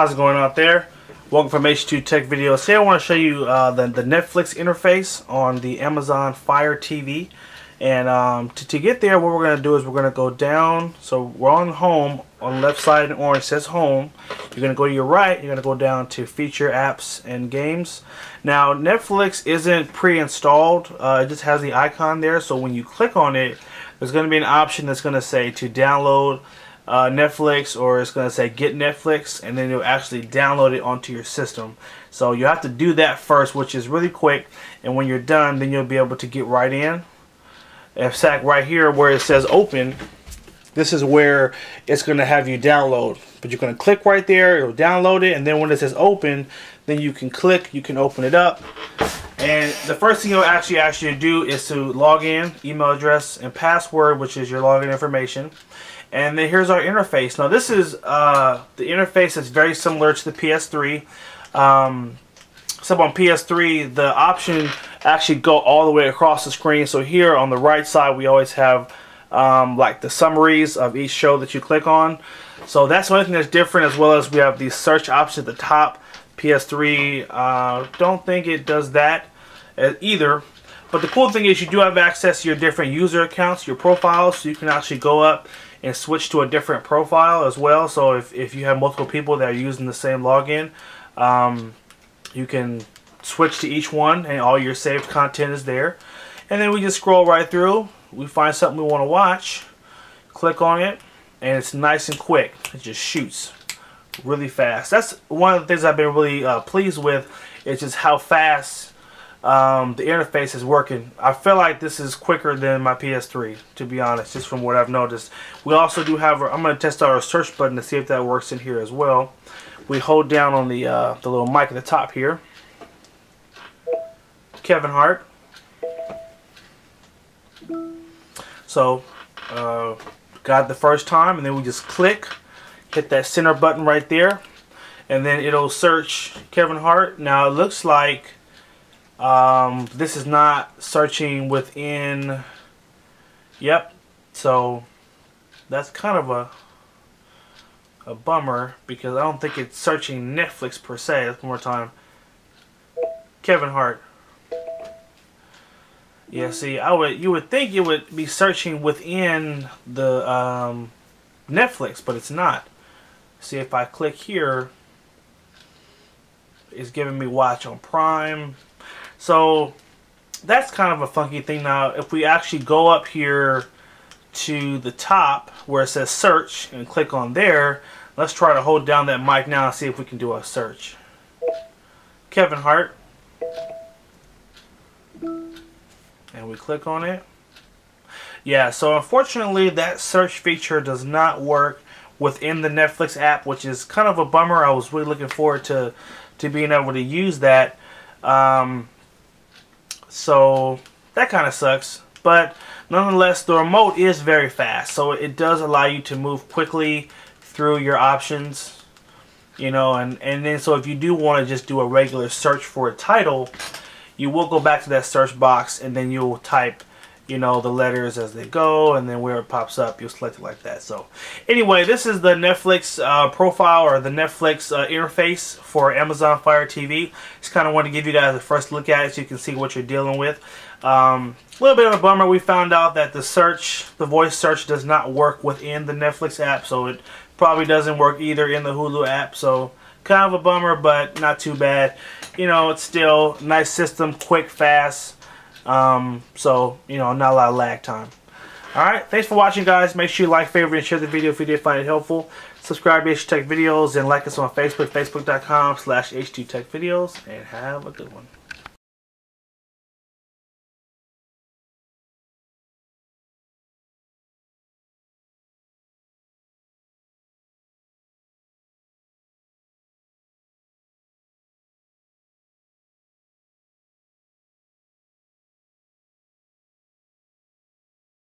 How's it going out there? Welcome from H2 Tech Videos. Today I want to show you uh, the, the Netflix interface on the Amazon Fire TV. And um, to, to get there, what we're going to do is we're going to go down. So we're on home. On left side in orange says home. You're going to go to your right. You're going to go down to feature apps and games. Now Netflix isn't pre-installed. Uh, it just has the icon there. So when you click on it, there's going to be an option that's going to say to download uh, Netflix or it's going to say get Netflix and then you'll actually download it onto your system. So you have to do that first which is really quick and when you're done then you'll be able to get right in. Fact right here where it says open this is where it's going to have you download. But you're going to click right there, it'll download it and then when it says open then you can click, you can open it up. And the first thing it'll actually ask you to do is to log in, email address and password which is your login information. And then here's our interface. Now this is uh, the interface is very similar to the PS3. Um, except on PS3 the option actually go all the way across the screen. So here on the right side we always have um, like the summaries of each show that you click on. So that's one thing that's different as well as we have the search option at the top. PS3 uh, don't think it does that either. But the cool thing is you do have access to your different user accounts, your profiles, so you can actually go up and switch to a different profile as well. So if, if you have multiple people that are using the same login, um, you can switch to each one and all your saved content is there. And then we just scroll right through. We find something we want to watch, click on it, and it's nice and quick. It just shoots really fast. That's one of the things I've been really uh, pleased with is just how fast um, the interface is working. I feel like this is quicker than my PS3, to be honest, just from what I've noticed. We also do have, our, I'm going to test out our search button to see if that works in here as well. We hold down on the, uh, the little mic at the top here. Kevin Hart. So, uh, got the first time, and then we just click, hit that center button right there, and then it'll search Kevin Hart. Now, it looks like um, this is not searching within. Yep. So that's kind of a a bummer because I don't think it's searching Netflix per se. That's one more time. Kevin Hart. Yeah, see, I would you would think it would be searching within the um, Netflix, but it's not. See, if I click here, it's giving me watch on Prime, so that's kind of a funky thing. Now, if we actually go up here to the top where it says search and click on there, let's try to hold down that mic now and see if we can do a search. Kevin Hart. And we click on it. Yeah, so unfortunately that search feature does not work within the Netflix app, which is kind of a bummer. I was really looking forward to, to being able to use that. Um, so that kind of sucks. But nonetheless, the remote is very fast. So it does allow you to move quickly through your options. You know, and, and then so if you do want to just do a regular search for a title, you will go back to that search box and then you'll type you know, the letters as they go, and then where it pops up, you'll select it like that. So, anyway, this is the Netflix uh, profile or the Netflix uh, interface for Amazon Fire TV. Just kind of want to give you guys a first look at it so you can see what you're dealing with. Um, a little bit of a bummer, we found out that the search, the voice search does not work within the Netflix app, so it probably doesn't work either in the Hulu app, so kind of a bummer, but not too bad. You know, it's still nice system, quick, fast, um, so, you know, not a lot of lag time. Alright, thanks for watching guys. Make sure you like, favorite, and share the video if you did find it helpful. Subscribe to H2 Tech Videos and like us on Facebook, facebook.com slash H2 Tech Videos. And have a good one.